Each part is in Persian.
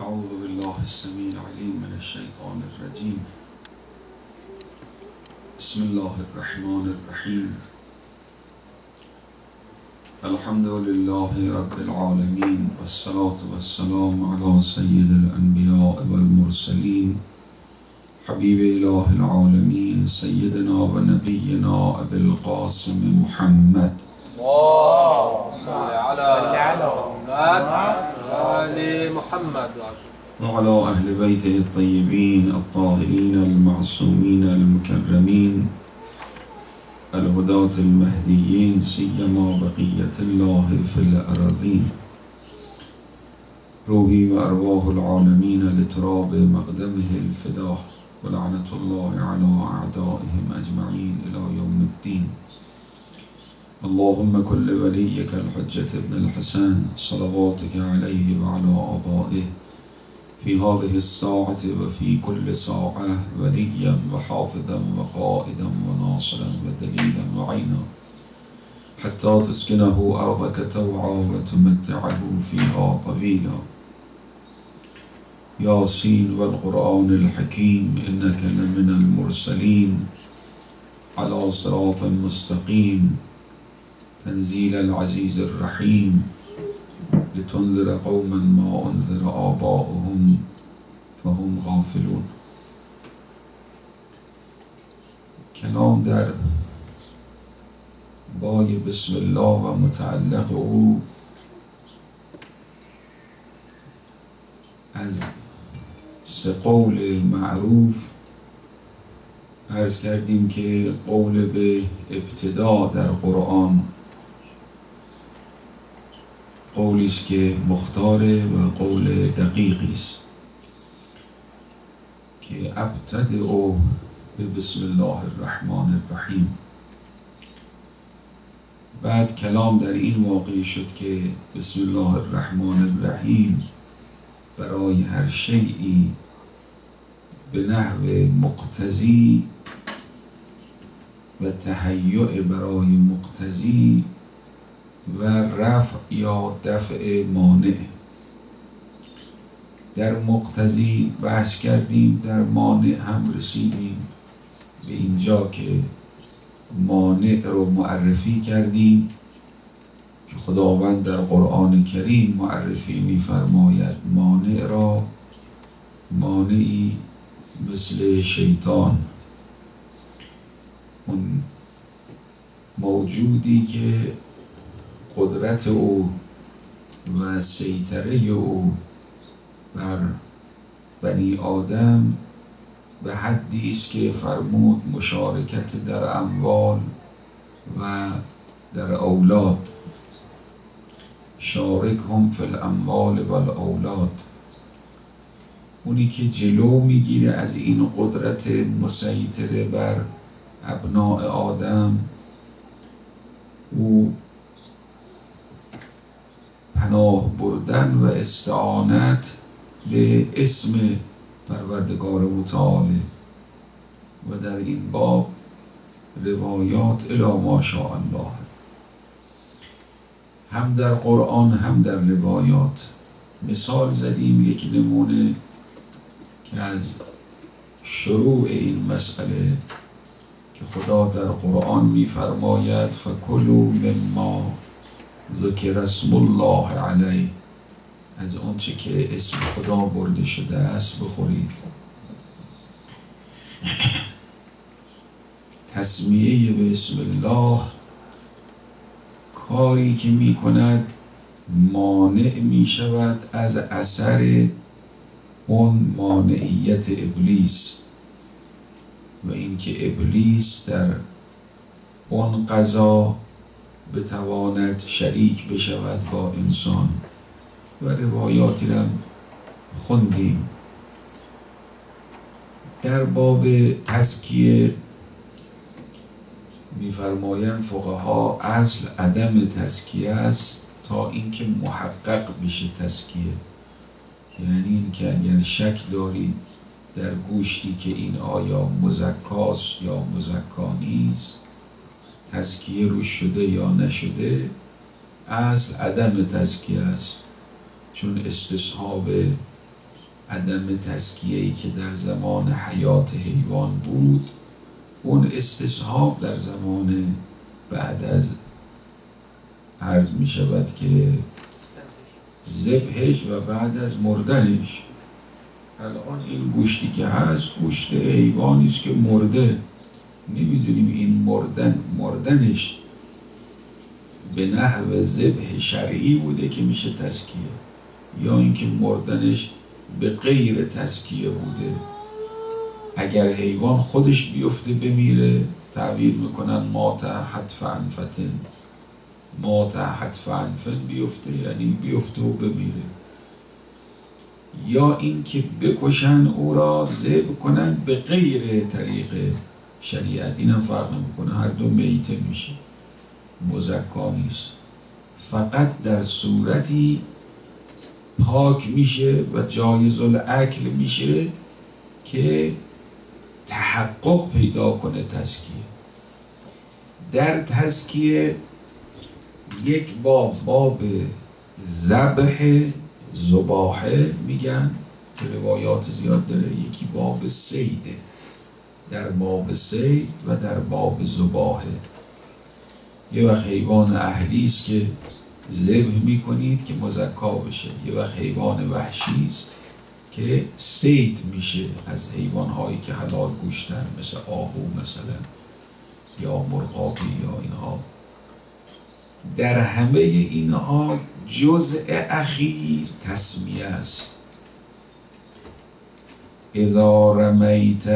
أعوذ بالله السميع العليم من الشيطان الرجيم. بسم الله الرحمن الرحيم. الحمد لله رب العالمين والصلاة والسلام على سيد الأنبياء والمرسلين حبيب إله العالمين سيدنا ونبينا أبي القاسم محمد. اللهم صل على محمد. وآل محمد. وعلى أهل بيته الطيبين الطاهرين المعصومين المكرمين الهداة المهديين سيما بقية الله في الأراضين. روحي وأرواح العالمين لتراب مقدمه الفداه ولعنة الله على أعدائهم أجمعين إلى يوم الدين. اللهم كل وليك الحجة ابن الحسن صلواتك عليه وعلى آبائه في هذه الساعة وفي كل ساعة وليا وحافظا وقائدا وناصرا ودليلا وعينا. حتى تسكنه أرضك توعا وتمتعه فيها طويلا. ياسين والقرآن الحكيم إنك لمن المرسلين على صراط مستقيم. تنزيل العزيز الرحيم لتنذر قوما ما أنذر آباؤهم فهم غافلون. کلام در بای بسم الله و متعلق او از سه قول معروف عرض کردیم که قول به ابتدا در قرآن قولی است که مختاره و قول دقیقی است. که ابتدع به بسم الله الرحمن الرحیم. بعد کلام در این واقع شد که بسم الله الرحمن الرحیم برای هر شیعی به نحو مقتضی و تهیع برای مقتضی و رفع یا دفع مانع. در مقتضی بحث کردیم در مانع هم رسیدیم. به اینجا که مانع رو معرفی کردیم. که خداوند در قرآن کریم معرفی میفرماید مانع را مانعی مثل شیطان. اون موجودی که قدرت او و سیطره او بر بنی آدم به حدی است که فرمود مشارکت در اموال و در اولاد. شارک هم فی الاموال و الاولاد. اونی که جلو می‌گیره از این قدرت مسیطره بر ابناع آدم او پناه بردن و استعانت به اسم پروردگار متعاله و در این باب روایات الا ماشاء الله. هم در قرآن هم در روایات مثال زدیم یک نمونه که از شروع این مسئله که خدا در قرآن میفرماید فکلوا مما ذکر اسم الله علیه. از اونچه که اسم خدا برده شده است بخورید. تسمیه به اسم الله. کاری که می کند مانع می شود از اثر اون مانعیت ابلیس. و اینکه ابلیس در اون قضا بتواند شریک بشود با انسان و روایاتی را خوندیم. در باب تزکیه میفرمایند فقها اصل عدم تزکیه است تا اینکه محقق بشه تزکیه. یعنی اینکه اگر شک دارید در گوشتی که این آیا مزکاست یا مزکا نیست تزکیه روش شده یا نشده از عدم تزکیه است. چون استصحاب عدم تسکیه ای که در زمان حیات حیوان بود اون استصحاب در زمان بعد از عرض می شود که زبهش و بعد از مردنش. الان این گوشتی که هست گوشت حیوانی است که مرده. نمی‌دونیم این مردن مردنش به نحو ذبح شرعی بوده که میشه تسکیه یا اینکه مردنش به غیر تسکیه بوده. اگر حیوان خودش بیفته بمیره تعبیر می‌کنن ما تحت فنفتن ما تحت فنفن بیفته یعنی بیفته و بمیره. یا اینکه بکشن او را ذبح کنن به غیر طریق شریعت. اینم فرق نمی‌کنه. هر دو میته میشه. مزکا نیست. فقط در صورتی پاک میشه و جایز الاکل میشه که تحقق پیدا کنه تسکیه در تسکیه یک باب باب زبح زباحه میگن که روایات زیاد داره. یکی باب سیده. در باب سید و در باب زباحه یه وقت حیوان اهلی است که ذبح می‌کنید که مزکا بشه. یه وقت حیوان وحشی است که سید میشه از حیوان هایی که حلال گوشتن مثل آهو مثلا یا مرغابی یا اینها. در همه اینها جزء اخیر تسمیه است. اذا رمیت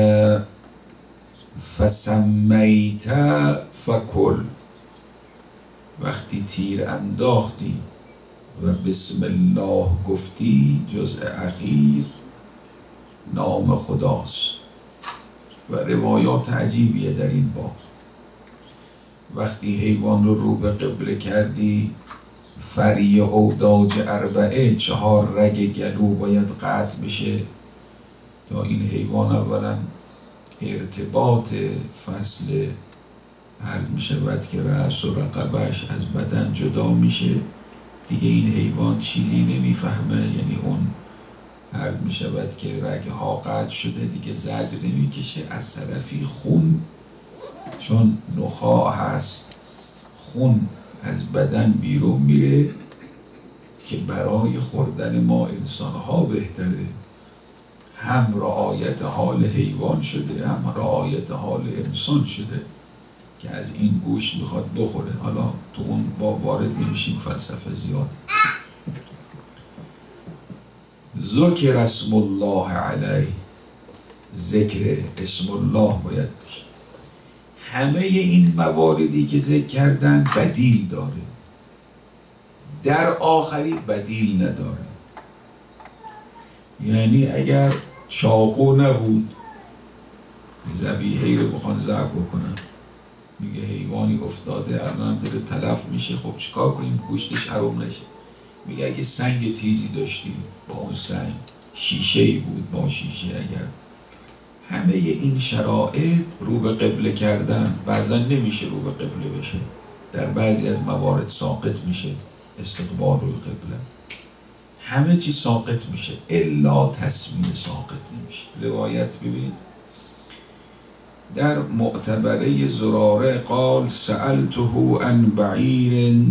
فسمیت فکل. وقتی تیر انداختی و بسم الله گفتی جزء اخیر نام خداست. و روایات عجیبیه در این باب. وقتی حیوان رو رو به قبله کردی فری اوداج اربعه چهار رگ گلو باید قطع بشه تا این حیوان اولا ارتباط فصل عرض می شود که رأس و رقبش از بدن جدا میشه. دیگه این حیوان چیزی نمی‌فهمه یعنی اون عرض می شود که رگ ها قطع شده دیگه زجر نمی‌کشه. از طرفی خون چون نخا هست خون از بدن بیرون میره که برای خوردن ما انسان ها بهتره. هم رعایت حال حیوان شده هم رعایت حال انسان شده که از این گوش می‌خواد بخوره. حالا تو اون با وارد نمیشیم فلسفه زیاد. ذکر اسم الله علیه. ذکر اسم الله باید بشه همه این مواردی که ذکر کردن بدیل داره. در آخری بدیل نداره. یعنی اگر چاقو نبود. زبیهی رو بخوان ضرب بکنن. میگه حیوانی افتاده الان داره تلف میشه. خب چیکار کنیم؟ گوشتش حروم نشه. میگه اگه سنگ تیزی داشتی با اون سنگ شیشه ای بود با شیشه اگر. همه این شرایط رو به قبله کردن. بعضا نمیشه رو به قبله بشه. در بعضی از موارد ساقط میشه. استقبال القبله. همه چی ساقط میشه. الا تصمیم ساقط نمیشه. روایت ببینید. در معتبره زراره قال سألته عن بعیر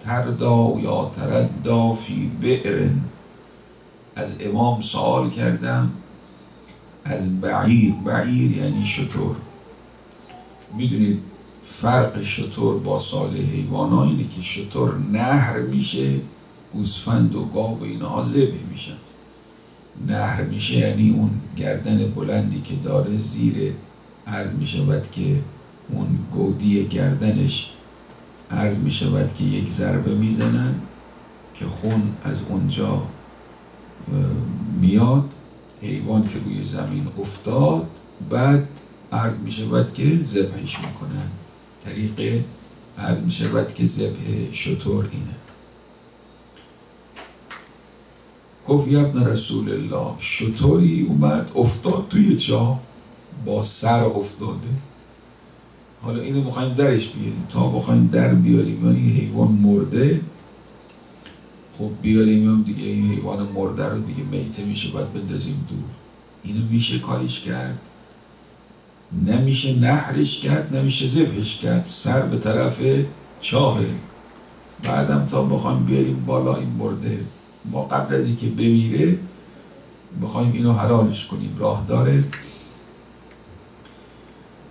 تردا یا تردا فی بئر از امام سوال کردم. از بعیر بعیر یعنی شطور. می‌دونید فرق شطور با سال حیوان اینه که شطور نهر میشه. گوسفند و گاو و اینها میشن. نهر میشه یعنی اون گردن بلندی که داره زیر عرض می‌شود که اون گودی گردنش عرض می‌شود که یک ضربه می‌زنن که خون از اونجا میاد. حیوان که روی زمین افتاد بعد عرض می شود که ذبحش می‌کنن. طریق عرض می شود که ذبح شطور اینه. گفت یبن رسول الله شطوری اومد؟ افتاد توی جا با سر افتاده. حالا اینو می‌خوایم درش بیاریم. تا بخوایم در بیاریم یعنی حیوان مرده. خب بیاریم هم دیگه این حیوان مرده رو دیگه میته میشه باید بندازیم دور. اینو میشه کاریش کرد. نمیشه نحرش کرد نمیشه ذبحش کرد. سر به طرف چاهه. بعدم تا بخوایم بیاریم بالا این مرده. ما قبل از اینکه بمیره بخوایم اینو حلالش کنیم. راه داره.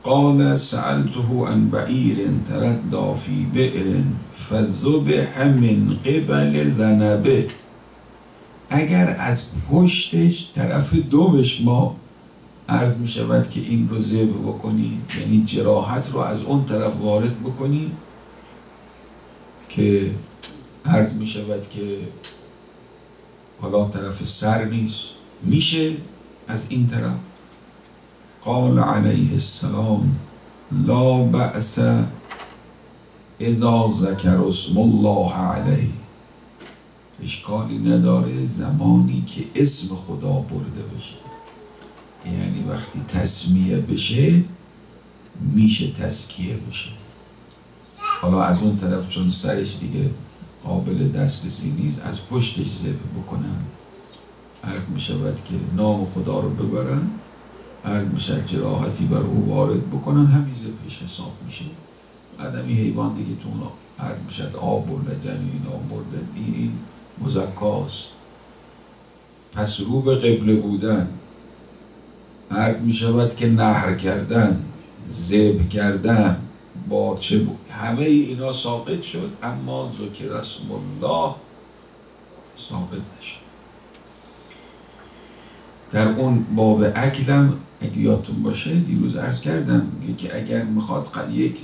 قال سألته عن بعیر تردى في بئر فذبح من قبل ذنبه. اگر از پشتش طرف دومش ما عرض می شود که این رو ذبح بکنیم یعنی جراحت رو از اون طرف وارد بکنیم که عرض می شود که حالا طرف سر نیست. میشه از این طرف. قال علیه السلام لا بأس اذا ذکر اسم الله علیه. اشکالی نداره زمانی که اسم خدا برده بشه یعنی وقتی تسمیه بشه میشه تسکیه بشه. حالا از اون طرف چون سرش دیگه قابل دسترسی نیست. از پشتش ذبح بکنن. عرض می شود که نام خدا رو ببرن. عرض می شود جراحتی بر او وارد بکنن. همین ذبحش حساب میشه. آدمی حیوان دیگه تو اونا. عرض می شود آب برده جنین اینا برده. این مزکاست. پس رو به قبله بودن. عرض می شود که نهر کردن ذبح کردن. با چه بود؟ همه اینا ساقط شد اما ذکر اسم الله ساقط نشد. در اون باب اکلم اگه یادتون باشه دیروز عرض کردم که اگر می‌خواد یک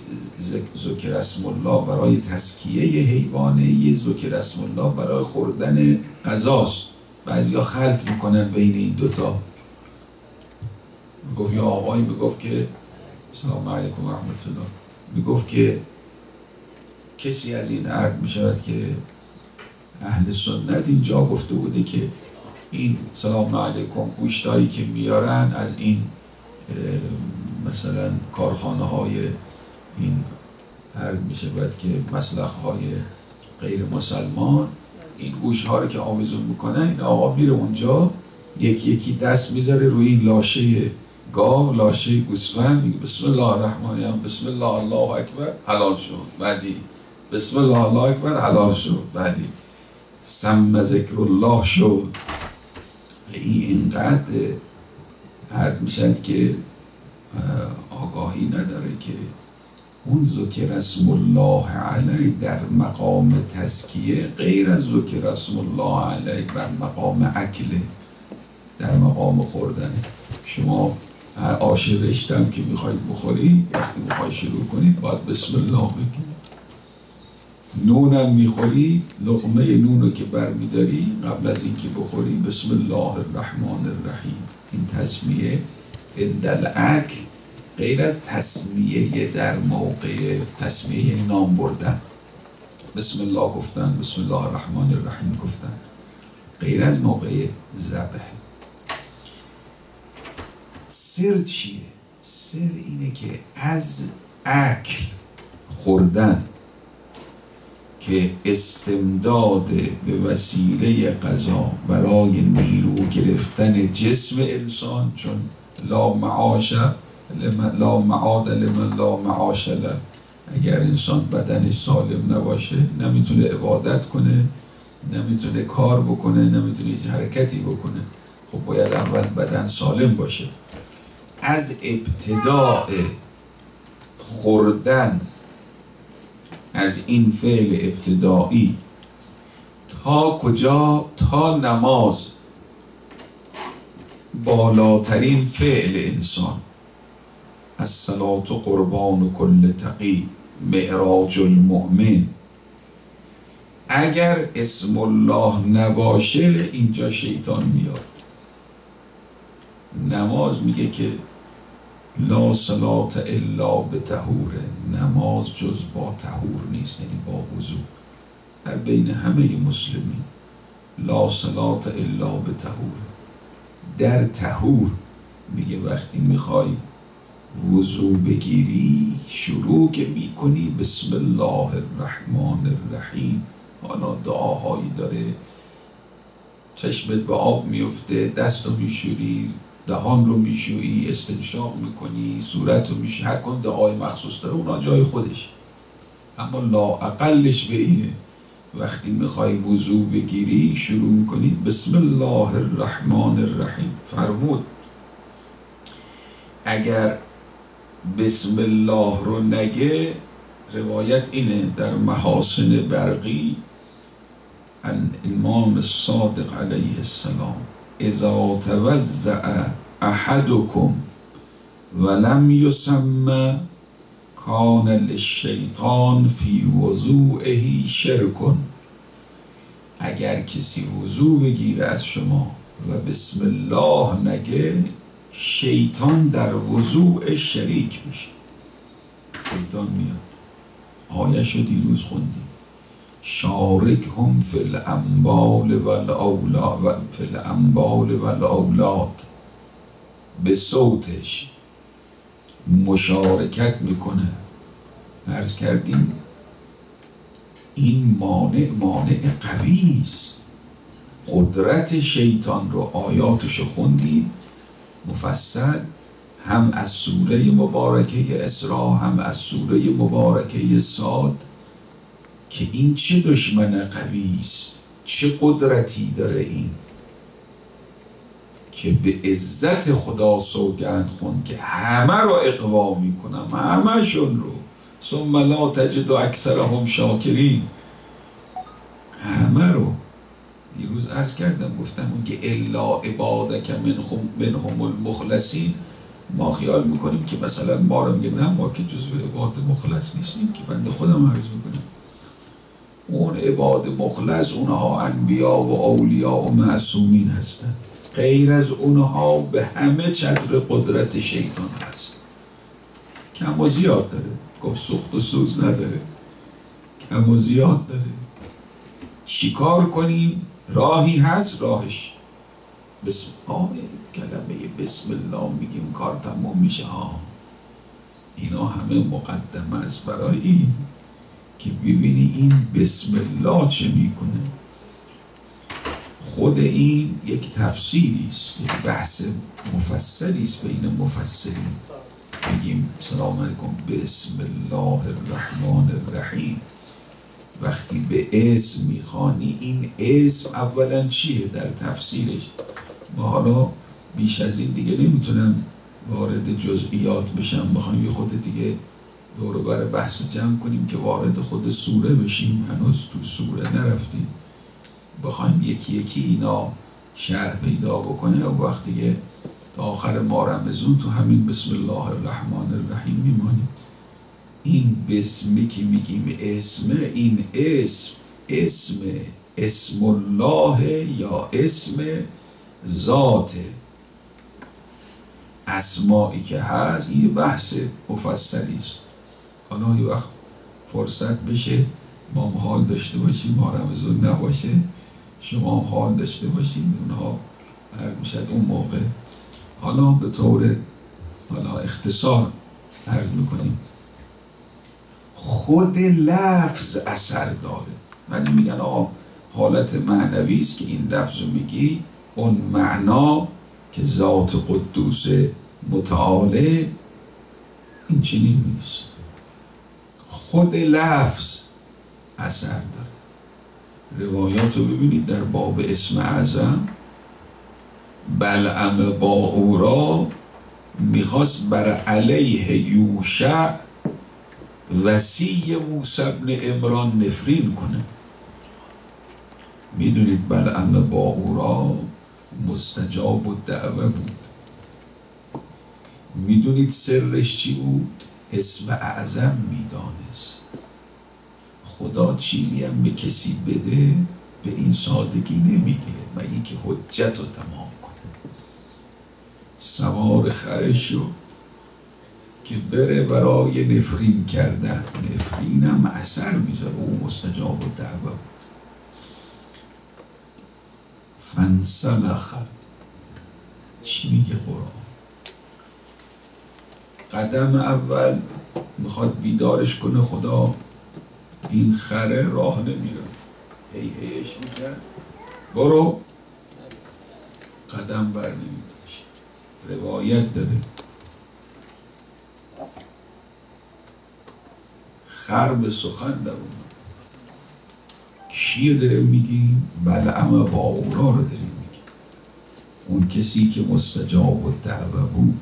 ذکر اسم الله برای تسکیه حیوانه یه ذکر اسم الله برای خوردن غذاست. بعضیا خلط می‌کنن بین این دوتا می‌گفت یا آقایی می‌گفت که سلام علیکم و رحمت الله. می‌گفت که کسی از این عرض می‌شود که اهل سنت اینجا گفته بوده که این سلام علیکم گوشتایی که میارن از این مثلا کارخانه های این عرض میشه که مسلخ های غیر مسلمان این گوش ها رو که آویزون می‌کنن این آقا میره اونجا یکی یکی دست می‌ذاره روی این لاشه گاو لاشه گوسفند میگه بسم الله الرحمن الرحیم بسم الله الله اکبر حلال شد بعدی. بسم الله الله اکبر حلال شد بعدی. سم ذکر الله شد. این اینقدر عرض می‌شد که آگاهی نداره که اون ذکر اسم الله علیه در مقام تسکیه غیر از ذکر اسم الله علیه بر مقام اکله در مقام خوردن. شما آش رشتم که می‌خواید بخورید وقتی می‌خواید شروع کنید باید بسم الله بگید نونم می‌خوری لقمه نون رو که برمیداری قبل از اینکه بخوری بسم الله الرحمن الرحیم. این تسمیه اندل اکل غیر از تسمیه در موقع تسمیه یعنی نام بردن. بسم الله گفتن بسم الله الرحمن الرحیم گفتن. غیر از موقع ذبح. سر چیه؟ سر اینه که از اکل خوردن که استمداد به وسیله غذا برای نیرو گرفتن جسم انسان چون لا معاش لا معاد لمن لا معاش اگر انسان بدنش سالم نباشه نمی‌تونه عبادت کنه نمی‌تونه کار بکنه نمی‌تونه هیچ حرکتی بکنه. خب باید اول بدن سالم باشه. از ابتداع خوردن از این فعل ابتدایی تا کجا؟ تا نماز. بالاترین فعل انسان. و قربان کل تقی معراج المؤمن. اگر اسم الله نباشه اینجا شیطان میاد. نماز میگه که لا صلات الا به تهور نماز جز با تهور نیست یعنی با وضوع در بین همه مسلمین لا صلات الا به تهور در تهور میگه وقتی می‌خوای وضوع بگیری شروع که می‌کنی بسم الله الرحمن الرحیم. حالا دعاهایی داره. چشمت به آب میفته دست رو میشوری دهان رو میشویی استنشاق می‌کنی صورت رو میشویی هر کن دعای مخصوص داره اونا جای خودش اما لا اقلش به اینه وقتی می‌خوای وضوع بگیری شروع می‌کنی بسم الله الرحمن الرحیم. فرمود اگر بسم الله رو نگه روایت اینه در محاسن برقی الامام الصادق علیه السلام. اذا توزع احدكم ولم يسمى کان للشیطان فی وضوعه شرکن. اگر کسی وضوع بگیره از شما و بسم الله نگه شیطان در وضوع شریک میشه. شیطان میاد. آیش رو دیروز خوندیم. شارک هم فی الانبال و فی الانبال و الاولاد. به صوتش مشارکت می‌کنه. عرض کردیم این مانع مانع قوی است. قدرت شیطان رو آیاتش خوندیم. مفصل هم از سوره مبارکه اسراء هم از سوره مبارکه ساد که این چه دشمن قوی است؟ چه قدرتی داره این؟ که به عزت خدا سوگند خون که همه رو اقوا می‌کنم همهشون رو. ثم لا تجد اکثرهم شاکرین. همه رو. دیروز عرض کردم گفتم اون که الا عبادک منهم منهم المخلصین. ما خیال می‌کنیم که مثلا ما رو میگه نه ما که جزو عباد مخلص نیستیم که بنده خودم عرض می‌کنم. اون عباد مخلص اونها انبیا و اولیا و معصومین هستن غیر از اونها به همه چتر قدرت شیطان هست. کم و زیاد داره. گفت سخت و سوز نداره. کم و زیاد داره. چیکار کنیم؟ راهی هست؟ راهش. بسم آه کلمه بسم الله میگیم کار تموم میشه. ها اینا همه مقدمه است برای این. که ببینی این بسم الله چه می‌کنه. خود این یک تفسیری است یک بحث مفصلی است بین مفسرین. بگیم سلام علیکم بسم الله الرحمن الرحیم. وقتی به اسم می‌خوانی این اسم اولا چیه در تفسیرش؟ ما حالا بیش از این دیگه نمی‌تونم وارد جزئیات بشم می‌خوایم یه خود دیگه دور بر بحث جمع کنیم که وارد خود سوره بشیم. هنوز تو سوره نرفتیم. بخوایم یکی یکی اینا شرح پیدا بکنه و وقتی تا آخر ما رمزون تو همین بسم الله الرحمن الرحیم میمانیم. این بسمی که میگیم اسم این اسم اسم اسم الله یا اسم ذات. اسمایی که هست این بحث مفصلی است. حالا یه وقت فرصت بشه ما هم حال داشته باشیم ما رمزون نباشه شما هم حال داشته باشیم اونها عرض می‌شد اون موقع. حالا به طور حالا اختصار عرض می‌کنیم. خود لفظ اثر داره. بعضی میگن آقا حالت معنوی است که این لفظ رو میگی اون معنا که ذات قدوس متعاله این چنین نیست. خود لفظ اثر داره. روایات رو ببینید در باب اسم اعظم. بلعم با او را می‌خواست بر علیه یوشع وسیع موسی ابن امران نفرین کنه. می‌دونید بلعم با او را مستجاب و دعوه بود. می‌دونید سرش چی بود؟ اسم اعظم می‌دانست. خدا چیزی هم به کسی بده به این سادگی نمی‌گیره مگه که حجت رو تمام کنه. سوار خرش شد که بره برای نفرین کردن. نفرین هم اثر می‌ذاره. او مستجاب و دعوه بود. فنسلخ چی میگه قرآن؟ قدم اول می‌خواد بیدارش کنه خدا این خره راه نمیره. هی هیش می‌کرد. برو. قدم بر نمیداشت روایت داره. خر به سخن در اومد. کیه داره میگیم؟ بلعم باورا رو داریم میگیم. اون کسی که مستجاب و دعوه بود.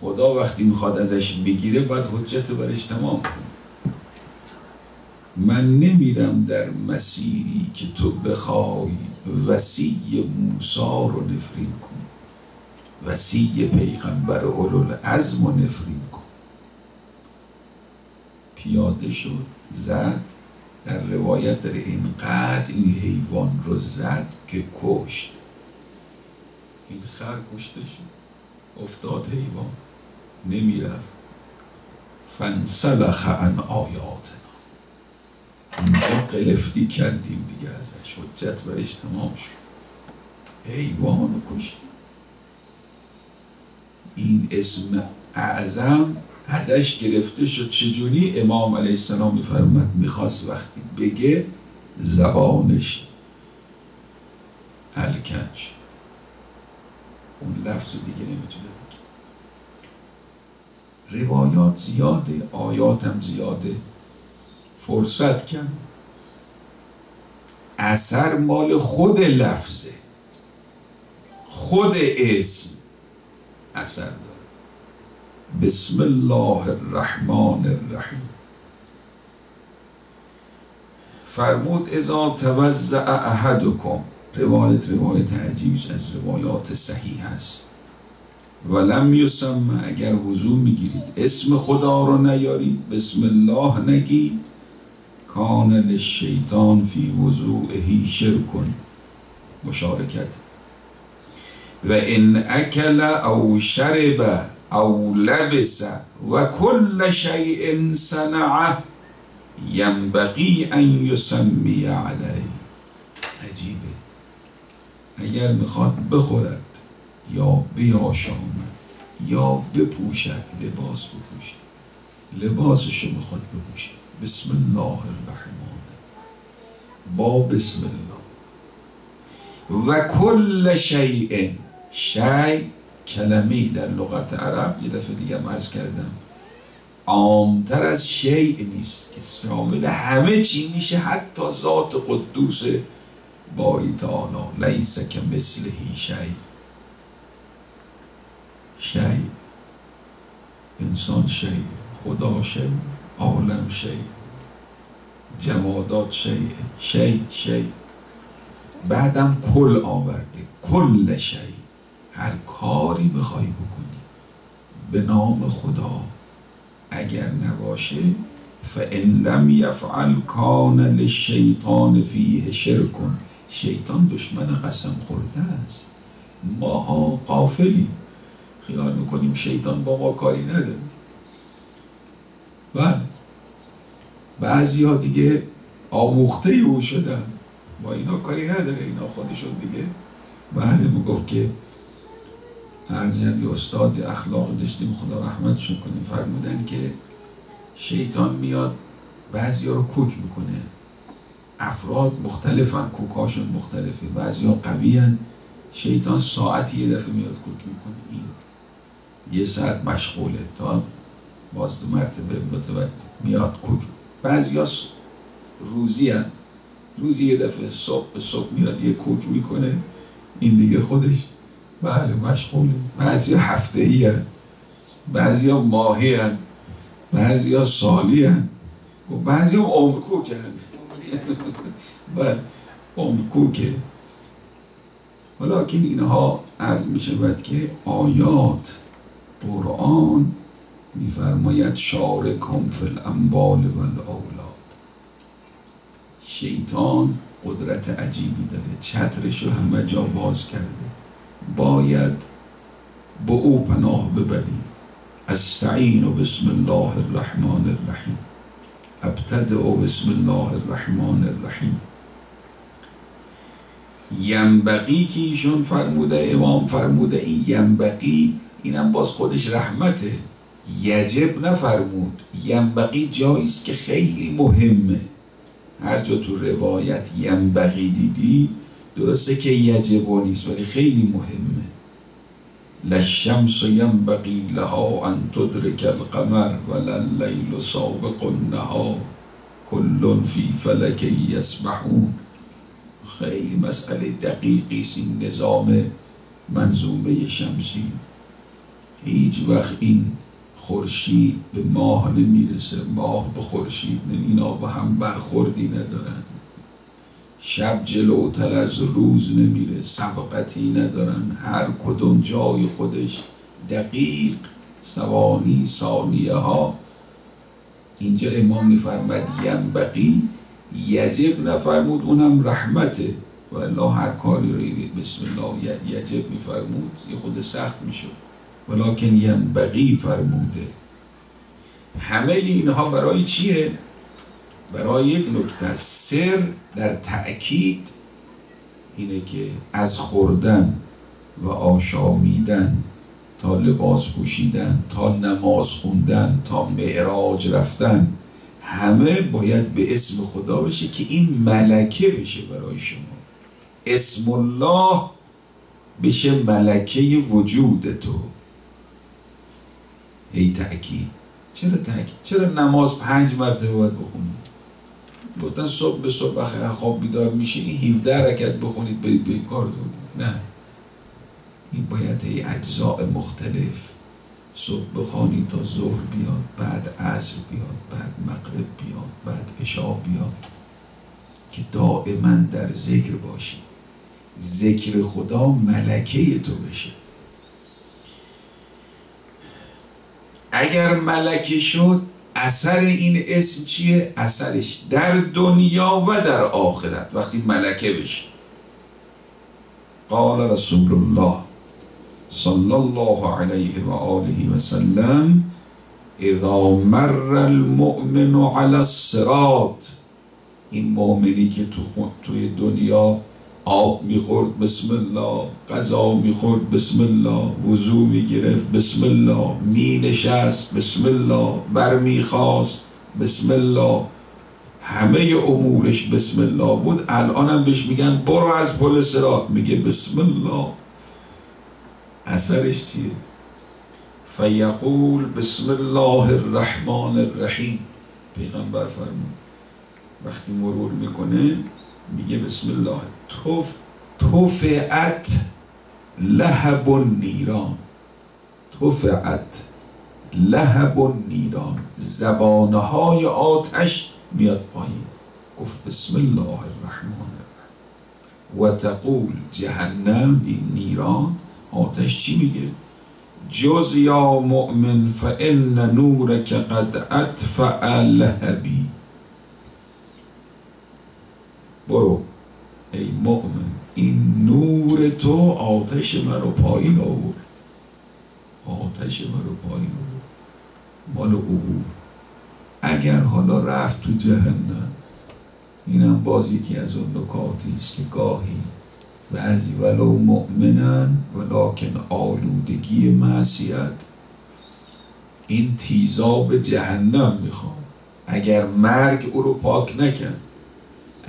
خدا وقتی می‌خواد ازش بگیره باید حجت برش تمام من نمیرم در مسیری که تو بخوای وسیع موسا رو نفرین کن. وسیع پیغمبر اولو عزم و نفرین کن. پیاده شد زد. در روایت در اینقدر این حیوان رو زد که کشت. این خر کشته شد. افتاد حیوان. نمی‌رفت. فنسلخ عن آیاتنا. اینجا قلفتی کردیم دیگه ازش. حجت برش تمام شد. حیوان رو کشتیم. این اسم اعظم ازش گرفته شد. چجوری امام علیه السلام میفرمد می‌خواست وقتی بگه زبانش الکن شد. اون لفظ دیگه نمی‌تونه روایات زیاده آیاتم زیاده. فرصت کم اثر مال خود لفظه. خود اسم اثر داره. بسم الله الرحمن الرحیم. فرمود ازا توزع احدکم. روایت روایت عجیبش از روایات صحیح است ولم یسمع اگر وضوع می‌گیرید. اسم خدا رو نیارید بسم الله نگید. کان للشیطان فی وضوعه شرکن مشارکت. و ان اکل او شرب او لبس و کل شیء صنعه ینبغی ان یسمی علیه. عجیبه. اگر می‌خواد بخورد یا بیاشامد یا بپوشد لباس بپوشد. لباسشو می‌خواد بپوشد بسم الله الرحمن. با بسم الله. و کل شیء شیء کلمه در لغت عرب. یه دفعه دیگه مرز کردم. عامتر از شیء نیست که شامل همه چی میشه. حتی ذات قدوس باری تعالی. لیس که مثل شیء. شیء انسان شیء خدا شیء عالم شیء جمادات شیء شیء شیء بعدم کل آورده کل شیء هر کاری بخوای بکنی. به نام خدا. اگر نباشه فان لم یفعل کان للشیطان فیه شرکن شیطان دشمن قسم خورده است. ماها قافلی خیال می‌کنیم شیطان با ما کاری نداره و بعضی ها دیگه آموخته او شدن. با اینا کاری نداره اینا خودشون دیگه. بله می‌گفت که هرجند یه استاد اخلاق داشتیم خدا رحمتشون کنیم فرمودن که شیطان میاد بعضی ها رو کوک می‌کنه. افراد مختلفن کوکاشون مختلفه. بعضی ها قوی شیطان ساعتی یه دفعه میاد کوک می‌کنه. یه ساعت مشغوله تا باز دو مرتبه میاد کوک بعضی ها روزی هن. روزی یه دفعه صبح به صبح میاد یه کوک می‌کنه این دیگه خودش بله مشغوله بعضی هفته ای هن. بعضی ها ماهی هن. بعضی ها سالی هن. و بعضی ها عمرکوک هن. بله عمرکوکه ولیکن اینها عرض می شود که آیات قرآن میفرماید شارکم فی الاموال و الاولاد. شیطان قدرت عجیبی داره. چترش رو همه جا باز کرده. باید به او پناه ببری. استعین و بسم الله الرحمن الرحیم. ابتدع و بسم الله الرحمن الرحیم. ینبقی که ایشون فرموده امام فرموده این ینبقی اینم باز خودش رحمته. یجب نفرمود. ینبقی جاییست که خیلی مهمه. هر جا تو روایت ینبقی دیدی درسته که یجب نیست ولی خیلی مهمه. لشمس ینبقی لها ان تدرک القمر ولا اللیل سابق النهار. کل فی فلک یسبحون. خیلی مسئله دقیقی این نظام منظومه شمسی. هیچ وقت این خورشید به ماه نمی‌رسه. ماه به خورشید اینا با هم برخوردی ندارن. شب جلوتر از روز نمیره سبقتی ندارن. هر کدوم جای خودش دقیق سوانی ثانیه ها. اینجا امام میفرمد ینبقی یجب نفرمود اونم رحمته. و الله هر کاری رو بسم الله یجب میفرمود یه خود سخت میشه ولیکن ینبقی فرموده همه اینها برای چیه؟ برای یک نکته. سر در تأکید اینه که از خوردن و آشامیدن تا لباس پوشیدن تا نماز خوندن تا معراج رفتن همه باید به اسم خدا بشه که این ملکه بشه برای شما. اسم الله بشه ملکه وجود تو. هی تأکید. چرا تأکید؟ چرا نماز پنج مرتبه باید بخونید؟ گفتن صبح به صبح بخیر خواب بیدار میشینی 17 رکت بخونید برید به کارتون نه. این باید هی اجزاء مختلف. صبح بخوانی تا ظهر بیاد بعد عصر بیاد بعد مغرب بیاد بعد عشا بیاد. که دائما در ذکر باشی ذکر خدا ملکه تو بشه. اگر ملکه شد اثر این اسم چیه؟ اثرش در دنیا و در آخرت. وقتی ملکه بشه. قال رسول الله صلی الله علیه و آله و سلم اذا مر المؤمن على الصراط. این مؤمنی که تو توی دنیا آب می‌خورد بسم الله. غذا می‌خورد بسم الله. وضو می‌گرفت بسم الله. مینشست بسم الله. برمیخواست بسم الله. همه امورش بسم الله بود. الانم بهش میگن برو از پل سرات میگه بسم الله. اثرش چیه؟ فیقول بسم الله الرحمن الرحیم. پیغمبر فرمود. وقتی مرور می‌کنه میگه بسم الله. توف توفعت لهب نیران توفعت لهب نیران زبانهای آتش میاد پایین. گفت بسم الله الرحمن الرحیم. و تقول جهنم این نیران. آتش چی میگه؟ جز یا مؤمن فان نورک قد اطفع لهبی. برو. ای مؤمن این نور تو آتش رو پایین آورد. آتش رو پایین آورد. مال عبور. اگر حالا رفت تو جهنم اینم باز یکی از اون نکاتی است که گاهی بعضی ولو مؤمنن ولیکن آلودگی معصیت. این تیزاب جهنم می‌خواد اگر مرگ او رو پاک نکرد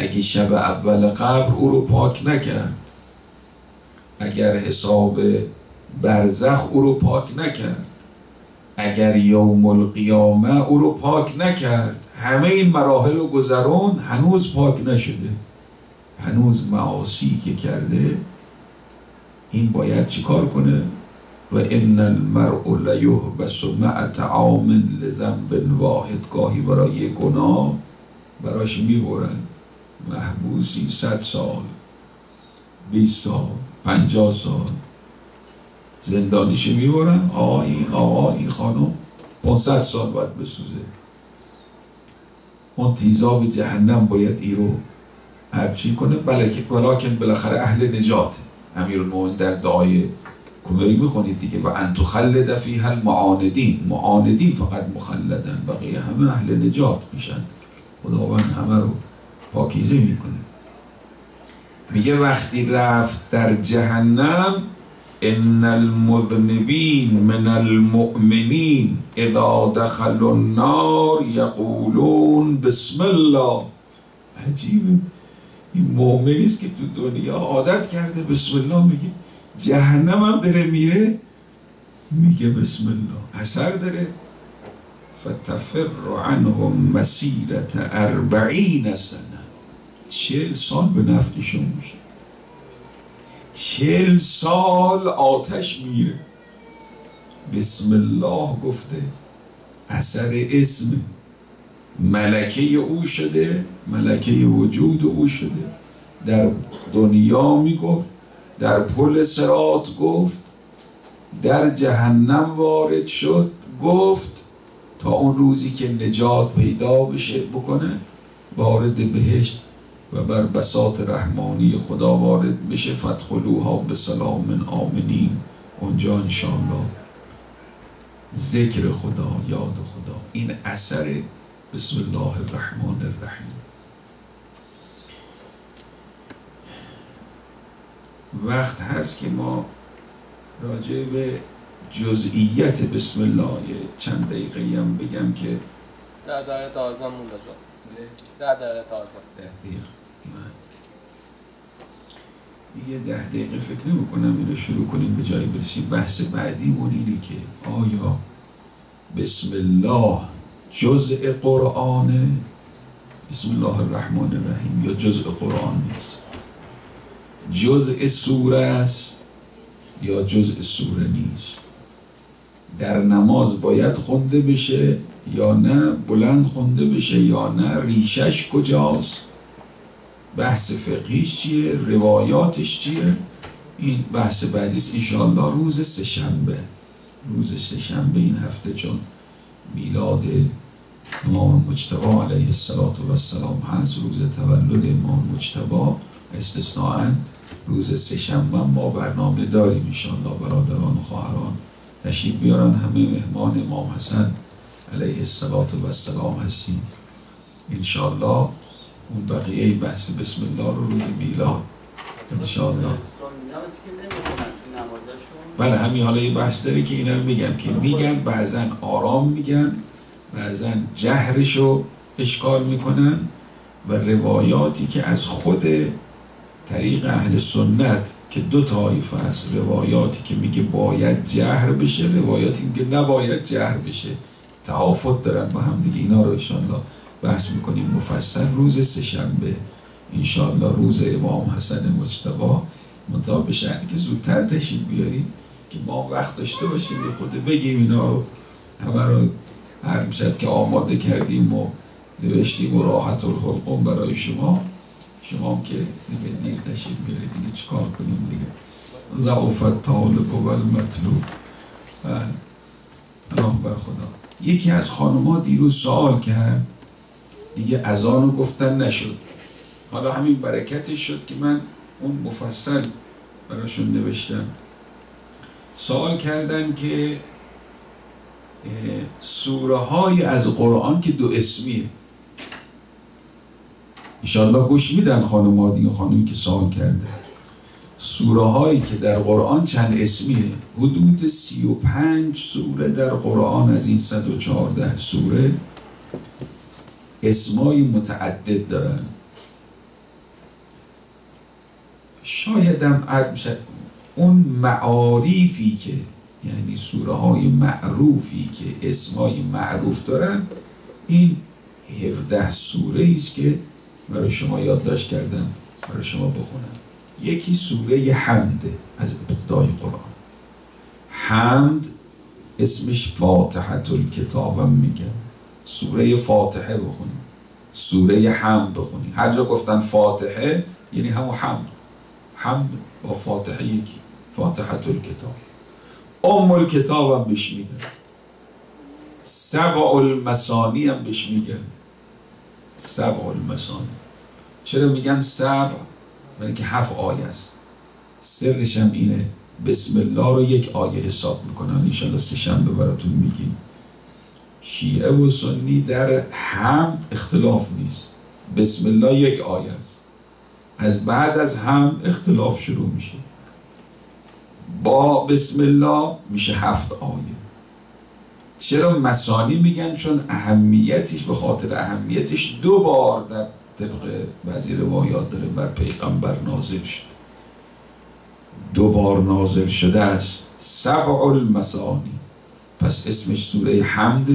اگه شب اول قبر او رو پاک نکرد اگر حساب برزخ او رو پاک نکرد اگر یوم القیامه او رو پاک نکرد همه این مراحل و گذرون هنوز پاک نشده. هنوز معاصی که کرده این باید چیکار کنه؟ و ان المرء لیحبس مع طعام لذنب واحد گاهی برای گناه براش می‌برن. محبوسی صد سال بیست سال پنجاه سال. زندانیشو می‌برن آقا این آقا این خانم 500 سال باید بسوزه. اون تیزاب جهنم باید ای رو هرچی کنه. بلکه بلاکن بالاخره اهل نجات. امیر در دعای کمری می‌خونید دیگه. و انتو خلد فیها المعاندین. معاندین فقط مخلدن بقیه همه اهل نجات میشن. خداوند همه رو پاکیزه می‌کنه. میگه وقتی رفت در جهنم ان المذنبین من المؤمنین اذا دخلوا النار یقولون بسم الله. عجیبه این مؤمنی که تو دنیا عادت کرده بسم الله میگه جهنم هم داره میره میگه بسم الله اثر داره. فتفر عنهم مسیرت اربعین سنه چهل سال به نفعشون میشه. چهل سال آتش میره بسم الله گفته اثر اسم ملکه او شده ملکه وجود او شده. در دنیا می‌گفت در پل سرات گفت در جهنم وارد شد گفت تا اون روزی که نجات پیدا بشه بکنه وارد بهشت و بر بساط رحمانی خدا وارد بشه فتخلوها به سلام آمنین. اونجا انشاءالله ذکر خدا یاد خدا. این اثر بسم الله الرحمن الرحیم. وقت هست که ما راجع به جزئیت بسم الله چند دقیقه هم بگم که ده دقیقه تازه مونده جا ده دقیقه ده دقیقه. دیگه ده دقیقه فکر نمی کنم اینو شروع کنیم به جای برسیم. بحث بعدیمون اینه که آیا بسم الله جزء قرآنه؟ بسم الله الرحمن الرحیم یا جزء قرآن نیست؟ جزء سوره است یا جزء سوره نیست؟ در نماز باید خونده بشه یا نه؟ بلند خونده بشه یا نه؟ ریشش کجاست؟ بحث فقهیش چیه؟ روایاتش چیه؟ این بحث بعدیست. انشاءالله روز سهشنبه. روز سهشنبه این هفته چون میلاد امام مجتبا علیه السلام هست روز تولد امام مجتبا استثناء روز سهشنبه ما برنامه داریم انشاءالله برادران و خواهران. تشریف بیارن همه مهمان امام حسن علیه السلام هستیم. انشاءالله اون بقیه بحث بسم الله رو روز میلاد انشاءالله. بله همین حالا یه بحث داره که اینا رو میگم که میگن بعضا آرام میگن بعضا جهرش رو اشکال می‌کنن و روایاتی که از خود طریق اهل سنت که دو طایفه است روایاتی که میگه باید جهر بشه روایاتی میگه نباید جهر بشه. تعافت دارن با هم دیگه اینا رو انشاءالله بحث می‌کنیم. مفصل روز سهشنبه. انشاءالله روز امام حسن مجتبا منطقه به شرطی که زودتر تشریف بیاریم که ما وقت داشته باشیم یه خود بگیم اینا رو. همه رو هر می‌شد که آماده کردیم و نوشتیم و راحت الخلقم برای شما. شما که دیگه دیر تشریف بیارید دیگه چیکار کنیم دیگه. ضعفت طالب و المطلوب بله بر خدا. یکی از خانمها دیروز سوال کرد. دیگه رو گفتن نشد. حالا همین برکتش شد که من اون مفصل براشون نوشتم. سوال کردن که سوره های از قرآن که دو اسمیه. ایشالله گوش میدن خانم آدین خانمی که سوال کرده. سوره هایی که در قرآن چند اسمیه؟ حدود سی و پنج سوره در قرآن از این صد و چهارده سوره. اسمای متعدد دارن. عرب شد اون معاریفی که یعنی سوره های معروفی که اسمای معروف دارن این 17 سوره است که برای شما یادداشت کردم برای شما بخونم. یکی سوره حمد از ابتدای قرآن. حمد اسمش فاتحت الکتابم میگه سوره فاتحه بخونیم. سوره حمد بخونیم. هر جا گفتن فاتحه یعنی همون حمد. حمد با فاتحه یکی. فاتحت الکتاب ام الکتاب هم بهش میگن. سبع المسانی هم بهش میگن. سبع المسانی چرا میگن سبع؟ برای که هفت آیه است. سرش هم اینه. بسم الله رو یک آیه حساب می‌کنن. انشالله سه شنبه براتون میگیم. شیعه و سنی در حمد اختلاف نیست. بسم الله یک آیه است. از بعد از هم اختلاف شروع میشه. با بسم الله میشه هفت آیه. چرا مسانی میگن؟ چون اهمیتش به خاطر اهمیتش دو بار در طبق بعضی روایات داره بر پیغمبر نازل شد. دو بار نازل شده است. سبع المسانی پس اسمش سوره حمد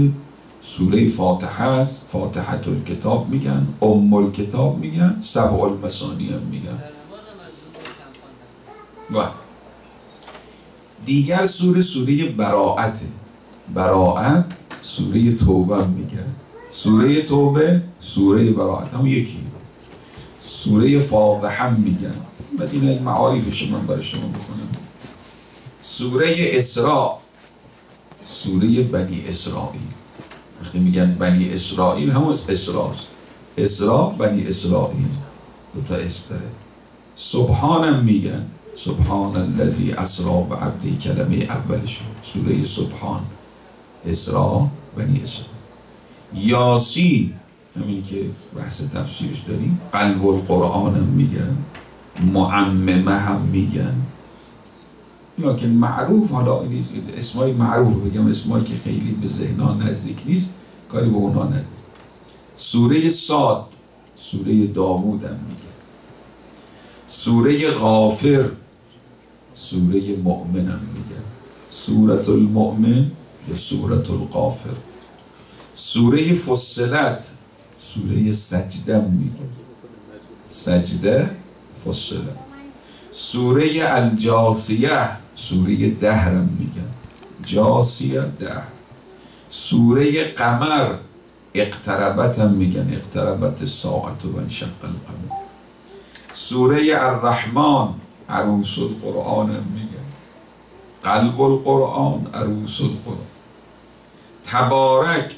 سوره فاتحه است. فاتحه الکتاب میگن ام الکتاب میگن سبع المسانی هم میگن. و دیگر سوره سوره براعته براعت سوره توبه میگن. سوره توبه سوره براعت هم یکی. سوره فاضحه میگن. بعد این معارفش من برای شما بخونم. سوره اسراء سوره بنی اسرائیل. وقتی میگن بنی اسرائیل همون اسراست اسراء بنی اسرائیل. دو تا اسم داره. سبحانم میگن. سبحان الذي اسرا به عبدی کلمه اولش. سوره سبحان. اسراء بنی اسرائیل. یاسی همین که بحث تفسیرش داریم. قلب القرآن هم میگن. معممه هم میگن. یا که معروف حالا نیست اسمای معروف بگم اسمایی که خیلی به ذهنان نزدیک نیست کاری به اونا نده سوره صاد سوره داوود هم میگه. سوره غافر سوره مؤمن هم میگه. سورة المؤمن یا سورة الغافر. سوره فصلت سوره سجده میگه. سجده فصلت. سوره الجاثیه سوره دهرم میگن. جاسیه دهر. سوره قمر اقتربت هم میگن. اقتربت ساعت و انشق القمر. سوره الرحمن عروس القرآن هم میگن. قلب القرآن عروس القرآن. تبارک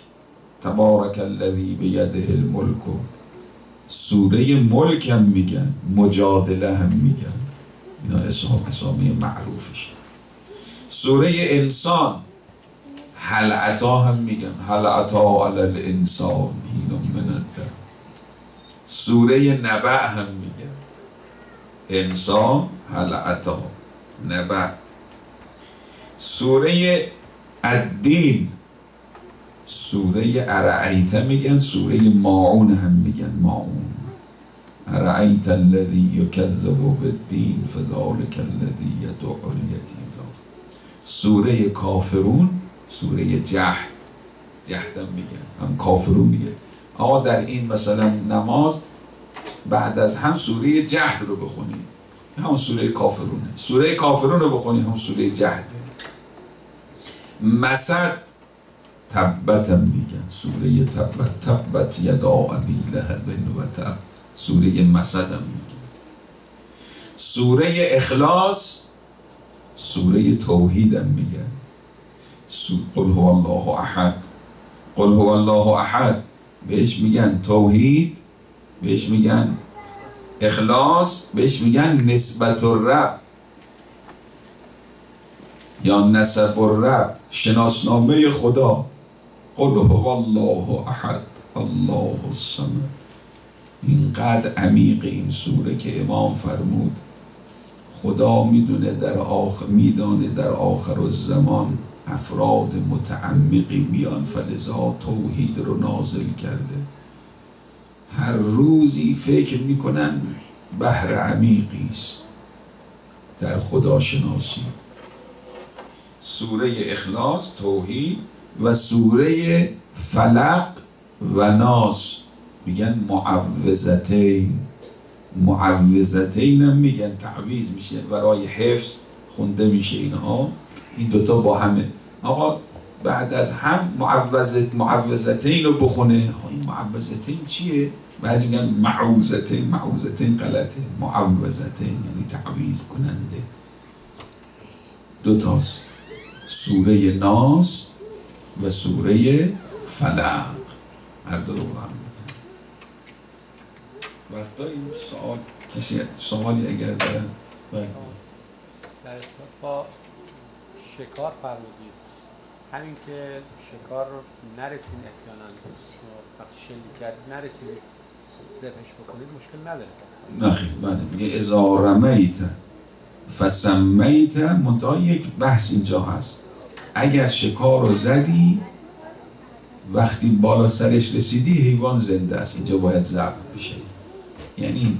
تبارک الذی بیده الملک. سوره ملک هم میگن. مجادله هم میگن. اینا اسم اسامی معروفش. سوره انسان. هل عطا هم میگن. هل عطا علی الانسان هین من سوره نبع هم میگن. انسان هل عطا نبع. سوره الدین. سوره ارعیت میگن. سوره ماعون هم میگن. ماعون. ارعیت الذی یکذب بالدین فذلک الذی یدعو الیتیم سوره کافرون سوره جهد جهد هم میگن. هم کافرون میگن. آقا در این مثلا نماز بعد از هم سوره جهد رو بخونی. همون سوره کافرونه. سوره کافرون رو بخونی هم سوره جهد مسد تبت هم میگن. سوره تبت تبت یدا ابی لهب و تب. سوره مسد هم میگن سوره اخلاص سوره توحید هم میگن قل هو الله احد. قل هو الله احد. بهش میگن توحید بهش میگن اخلاص بهش میگن نسبت الرب. یا نسب الرب شناسنامه خدا. قل هو الله احد. الله الصمد. اینقدر عمیق این سوره که امام فرمود خدا می‌دونه در آخر میدانه در آخر الزمان افراد متعمقی بیان فلذا توحید رو نازل کرده. هر روزی فکر می‌کنن بحر عمیقی است. در خداشناسی. سوره اخلاص توحید و سوره فلق و ناس. میگن معوذتین معوذتین هم میگن تعویز میشه برای حفظ خونده میشه اینها. این دوتا با همه. آقا بعد از هم معوذت معوذتین رو بخونه. این معوذتین چیه؟ بعضی میگن معوذتین معوذتین غلطه. معوذتین یعنی تعویز کننده. دوتاست سوره ناس و سوره فلق. هر دو رو هم. وقتا این سوال کسی سوالی اگر دارن در با شکار فرمودید. همین که شکار رو نرسین احیانا وقتی شلیک کرد نرسید ذبحش بکنید مشکل نداره. نه خیلی بله. میگه ازا رمیت فسمیت منتها یک بحث اینجا هست. اگر شکار رو زدی وقتی بالا سرش رسیدی حیوان زنده است. اینجا باید ذبح بشه. یعنی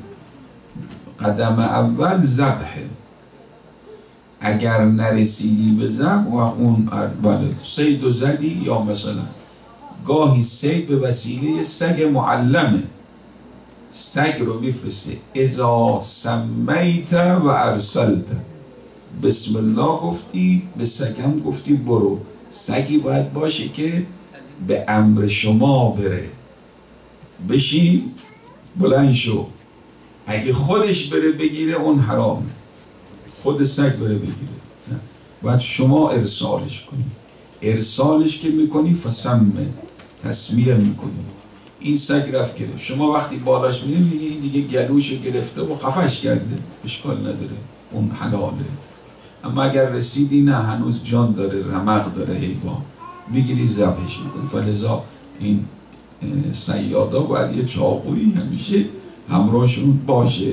قدم اول ذبحه اگر نرسیدی به ذبح و اون بله سید و زدی یا مثلا؟ گاهی سید به وسیله سگ معلمه. سگ رو میفرسته. ازا سمیت و ارسلت. بسم الله گفتی به سگم گفتی برو. سگی باید باشه که به امر شما بره. بشین. بلند شو. اگه خودش بره بگیره اون حرامه خود سگ بره بگیره. نه. باید شما ارسالش کنی. ارسالش که می‌کنی فسمه. تصمیه می‌کنی. این سگ رفت گرفت. شما وقتی بالاش این دیگه گلوش گرفته و خفش کرده. اشکال نداره. اون حلاله. اما اگر رسیدی نه هنوز جان داره رمق داره حیوان. می‌گیری زبهش می‌کنی. فلزا این سیادا باید یه چاقویی همیشه همراهشون باشه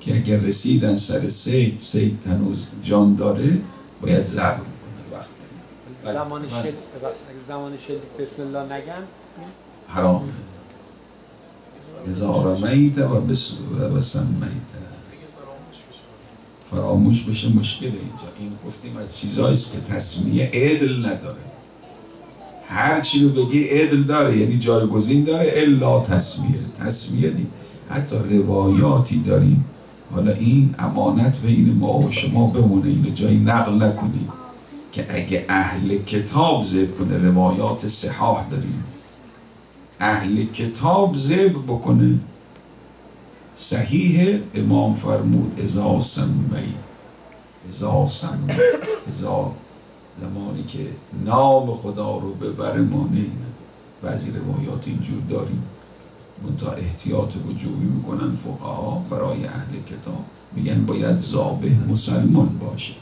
که اگر رسیدن سر سید سید هنوز جان داره باید ضرب کنه وقت. زمان شد زمان شد بسم الله نگم حرام. اذا رمیت و بسم و سمیت فراموش بشه مشکل اینجا. این گفتیم از چیزهایی که تسمیه عدل نداره. هر چی رو بگی عدل داره یعنی جایگزین داره الا تسمیه. تسمیه دی. حتی روایاتی داریم. حالا این امانت بین ما و شما بمونه. اینو جایی نقل نکنید که اگه اهل کتاب زب کنه روایات صحاح داریم. اهل کتاب زب بکنه. صحیح امام فرمود ازا سمید ازا سمید ازا زمانی که نام خدا رو ببره مانعی نداره بعضی روایات اینجور داریم منتها احتیاط وجوبی می‌کنن فقها برای اهل کتاب. میگن باید زابه مسلمان باشه.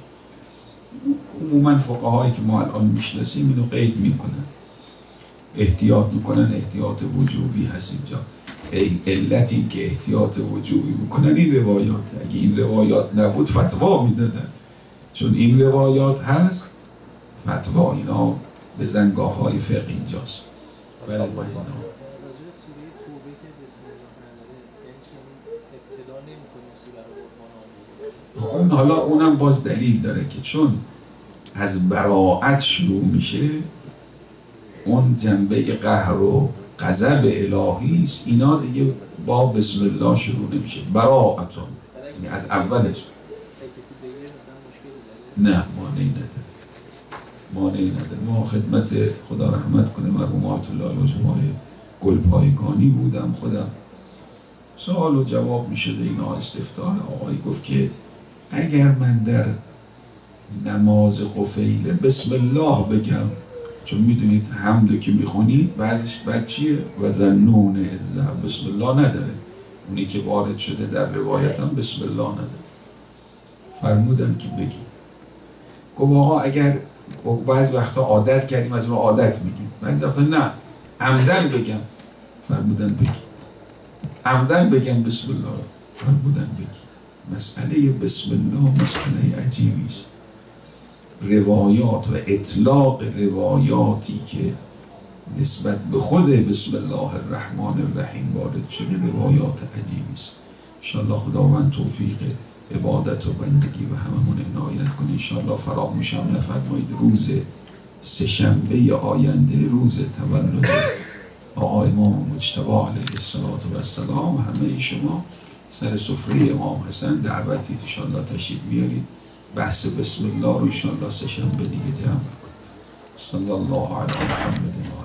عموما فقهایی که ما الان می‌شناسیم اینو قید می‌کنن. احتیاط می‌کنن احتیاط وجوبی هست اینجا. علتی که احتیاط وجوبی می‌کنن این روایات. اگه این روایات نبود فتوا می‌دادن. چون این روایات هست فتوا اینا به زنگاه های فقه اینجاست. بله اون حالا اونم باز دلیل داره که چون از براعت شروع میشه اون جنبه قهر و غضب الهی است. اینا دیگه با بسم الله شروع نمیشه. براعتون. یعنی از اولش. نه مانعی نداره مانعی نداره. ما خدمت خدا رحمت کنه مرحوم الله لازمای گل پایگانی بودم خودم سوال و جواب می‌شده اینا استفتاح آقای گفت که اگر من در نماز قفیله بسم الله بگم چون می‌دونید حمدو که می‌خونید بعدش بعد چیه؟ و زنون ازه بسم الله نداره. اونی که وارد شده در روایت بسم الله نداره. فرمودن که بگی گفت آقا اگر بعض وقتا عادت کردیم از اون عادت میگیم. بعضی وقتا نه. عمدن بگم. فرمودن بگی. عمدن بگم بسم الله. فرمودن بگی. مسئله بسم الله مسئله عجیبی است. روایات و اطلاق روایاتی که نسبت به خود بسم الله الرحمن الرحیم وارد شده روایات عجیبی است. انشاءالله خداوند توفیق عبادت و بندگی و هممون عنایت کنه فراموش هم نفرمایید روز سهشنبه آینده روز تولد آقا امام مجتبی علیه السلام همه شما سر سفره امام حسن دعوتی انشاءالله تشریف بیارید. بحث بسم الله رو انشاءالله سه شنبه دیگه جمع صلی الله علی محمد.